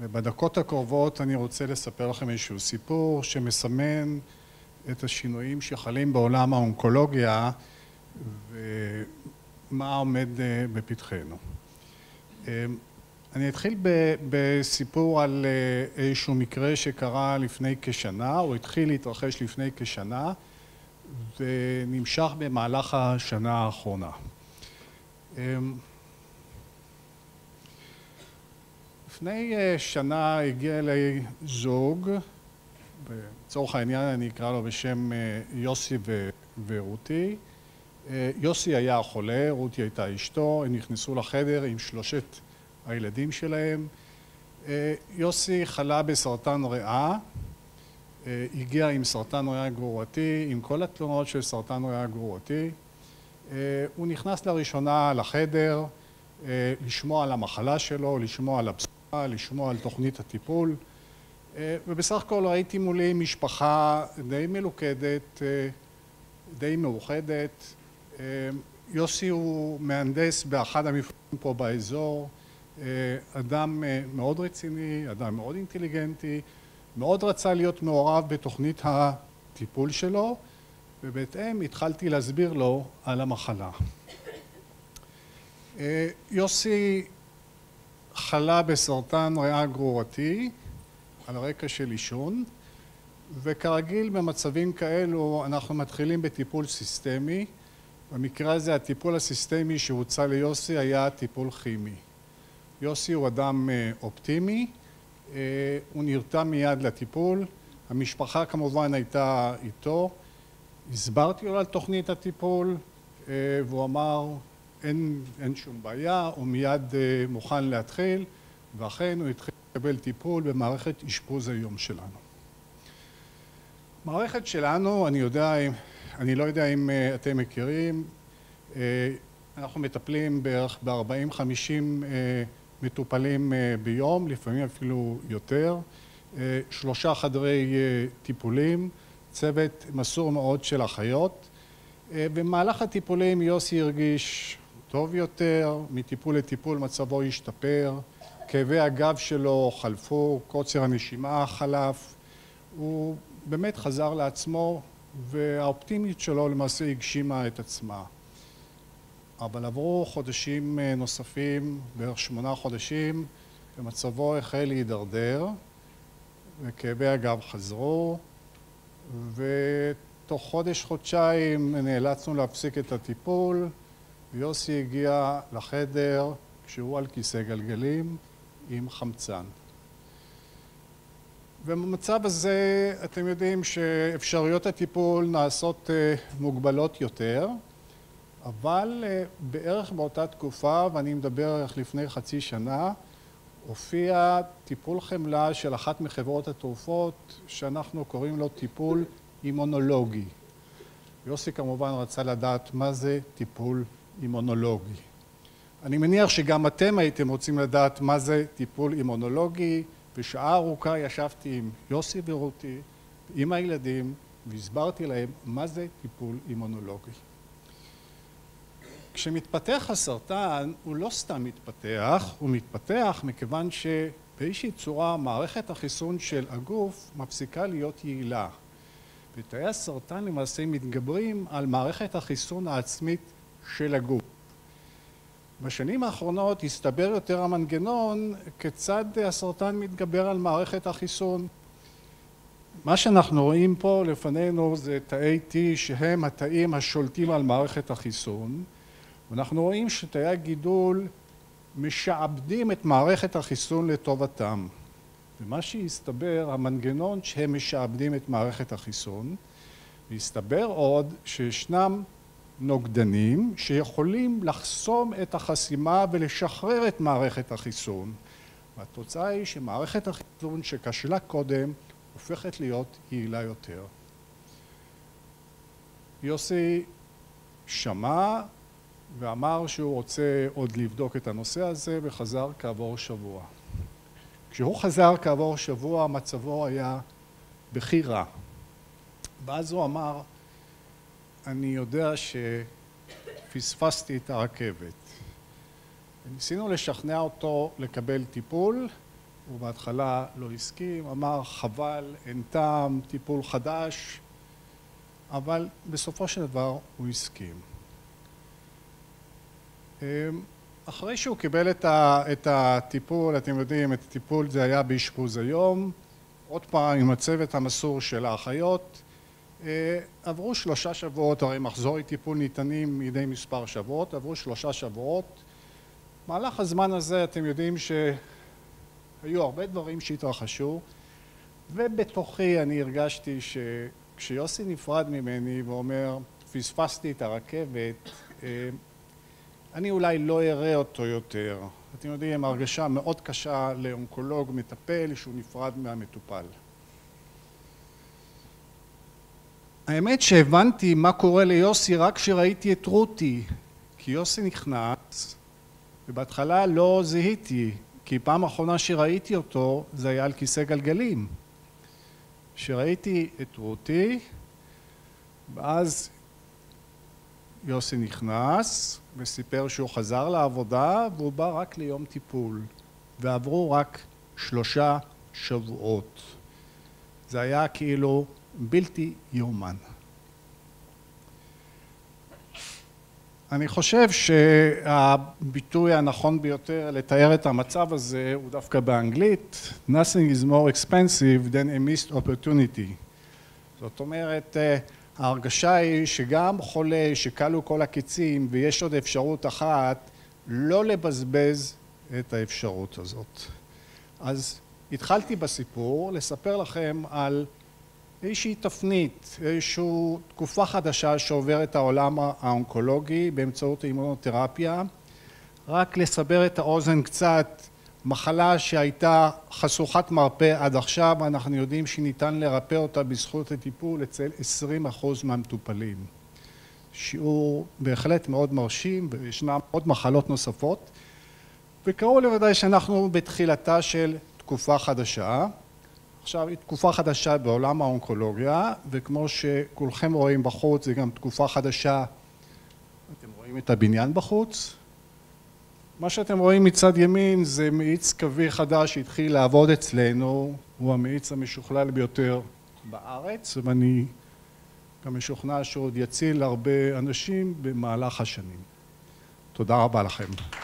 ובדקות הקרובות אני רוצה לספר לכם איזשהו סיפור שמסמן את השינויים שחלים בעולם האונקולוגיה ומה עומד בפתחנו. אני אתחיל בסיפור על איזשהו מקרה שקרה לפני כשנה, או התחיל להתרחש לפני כשנה ונמשך במהלך השנה האחרונה. לפני שנה הגיע אליי זוג, לצורך העניין אני אקרא לו בשם יוסי ורותי. יוסי היה חולה, רותי הייתה אשתו, הם נכנסו לחדר עם שלושת הילדים שלהם. יוסי חלה בסרטן ריאה, הגיע עם סרטן ריאה גרורתי, עם כל התלונות של סרטן ריאה גרורתי. הוא נכנס לראשונה לחדר לשמוע על המחלה שלו, לשמוע על הבשורה, לשמוע על תוכנית הטיפול ובסך הכל ראיתי מולי משפחה די מלוכדת, די מאוחדת. יוסי הוא מהנדס באחד המפעלים פה באזור, אדם מאוד רציני, אדם מאוד אינטליגנטי, מאוד רצה להיות מעורב בתוכנית הטיפול שלו ובהתאם התחלתי להסביר לו על המחלה. יוסי חלה בסרטן ריאה גרורתי על רקע של עישון וכרגיל במצבים כאלו אנחנו מתחילים בטיפול סיסטמי, במקרה הזה הטיפול הסיסטמי שהוצע ליוסי היה טיפול כימי. יוסי הוא אדם אופטימי, הוא נרתם מיד לטיפול, המשפחה כמובן הייתה איתו, הסברתי לו על תוכנית הטיפול והוא אמר אין שום בעיה, הוא מיד מוכן להתחיל ואכן הוא התחיל לקבל טיפול במערכת אשפוז היום שלנו. מערכת שלנו, אני יודע, אני לא יודע אם אתם מכירים, אנחנו מטפלים בערך ב-40-50 מטופלים ביום, לפעמים אפילו יותר, שלושה חדרי טיפולים, צוות מסור מאוד של אחיות. במהלך הטיפולים יוסי הרגיש טוב יותר, מטיפול לטיפול מצבו השתפר, כאבי הגב שלו חלפו, קוצר הנשימה חלף, הוא באמת חזר לעצמו והאופטימיות שלו למעשה הגשימה את עצמה. אבל עברו חודשים נוספים, בערך שמונה חודשים, ומצבו החל להידרדר וכאבי הגב חזרו ותוך חודש-חודשיים נאלצנו להפסיק את הטיפול ויוסי הגיע לחדר כשהוא על כיסא גלגלים עם חמצן. ובמצב הזה אתם יודעים שאפשרויות הטיפול נעשות מוגבלות יותר, אבל בערך באותה תקופה, ואני מדבר בערך לפני חצי שנה, הופיע טיפול חמלה של אחת מחברות התרופות שאנחנו קוראים לו טיפול אימונולוגי. יוסי כמובן רצה לדעת מה זה טיפול אימונולוגי. אני מניח שגם אתם הייתם רוצים לדעת מה זה טיפול אימונולוגי ושעה ארוכה ישבתי עם יוסי ורותי, עם הילדים והסברתי להם מה זה טיפול אימונולוגי. כשמתפתח הסרטן הוא לא סתם מתפתח, הוא מתפתח מכיוון שבאיזושהי צורה מערכת החיסון של הגוף מפסיקה להיות יעילה ותאי הסרטן למעשה מתגברים על מערכת החיסון העצמית של הגוף. בשנים האחרונות הסתבר יותר המנגנון כיצד הסרטן מתגבר על מערכת החיסון. מה שאנחנו רואים פה לפנינו זה תאי T שהם התאים השולטים על מערכת החיסון ואנחנו רואים שתאי הגידול משעבדים את מערכת החיסון לטובתם ומה שהסתבר המנגנון שהם משעבדים את מערכת החיסון והסתבר עוד שישנם נוגדנים שיכולים לחסום את החסימה ולשחרר את מערכת החיסון והתוצאה היא שמערכת החיסון שכשלה קודם הופכת להיות יעילה יותר. יוסי שמע ואמר שהוא רוצה עוד לבדוק את הנושא הזה וחזר כעבור שבוע. כשהוא חזר כעבור שבוע מצבו היה בכי רע ואז הוא אמר אני יודע שפספסתי את הרכבת. ניסינו לשכנע אותו לקבל טיפול הוא בהתחלה לא הסכים, אמר חבל, אין טעם, טיפול חדש, אבל בסופו של דבר הוא הסכים. אמ, אחרי שהוא קיבל את הטיפול, אתם יודעים, את הטיפול זה היה באשפוז היום, עוד פעם עם הצוות המסור של האחיות, עברו שלושה שבועות, הרי מחזורי טיפול ניתנים מדי מספר שבועות, עברו שלושה שבועות. במהלך הזמן הזה אתם יודעים שהיו הרבה דברים שהתרחשו, ובתוכי אני הרגשתי שכשיוסי נפרד ממני ואומר, פספסתי את הרכבת, אה, אני אולי לא אראה אותו יותר. אתם יודעים, הרגשה מאוד קשה לאונקולוג מטפל שהוא נפרד מהמטופל. האמת שהבנתי מה קורה ליוסי רק כשראיתי את רותי, כי יוסי נכנס ובהתחלה לא זיהיתי, כי פעם אחרונה שראיתי אותו זה היה על כיסא גלגלים. כשראיתי את רותי ואז יוסי נכנס וסיפר שהוא חזר לעבודה והוא בא רק ליום טיפול ועברו רק שלושה שבועות. זה היה כאילו בלתי יאומן. אני חושב שהביטוי הנכון ביותר לתאר את המצב הזה הוא דווקא באנגלית Nothing is more expensive than a missed opportunity. זאת אומרת, ההרגשה היא שגם חולה שכלו כל הקיצים ויש עוד אפשרות אחת לא לבזבז את האפשרות הזאת. אז התחלתי בסיפור לספר לכם על איזושהי תפנית, איזושהי תקופה חדשה שעוברת העולם האונקולוגי באמצעות האימונותרפיה. רק לסבר את האוזן קצת, מחלה שהייתה חשוכת מרפא עד עכשיו, אנחנו יודעים שניתן לרפא אותה בזכות הטיפול אצל 20% מהמטופלים. שיעור בהחלט מאוד מרשים וישנם עוד מחלות נוספות וקראו לוודאי שאנחנו בתחילתה של תקופה חדשה עכשיו היא תקופה חדשה בעולם האונקולוגיה וכמו שכולכם רואים בחוץ זה גם תקופה חדשה. אתם רואים את הבניין בחוץ? מה שאתם רואים מצד ימין זה מאיץ קווי חדש שהתחיל לעבוד אצלנו. הוא המאיץ המשוכלל ביותר בארץ ואני גם משוכנע שהוא עוד יציל הרבה אנשים במהלך השנים. תודה רבה לכם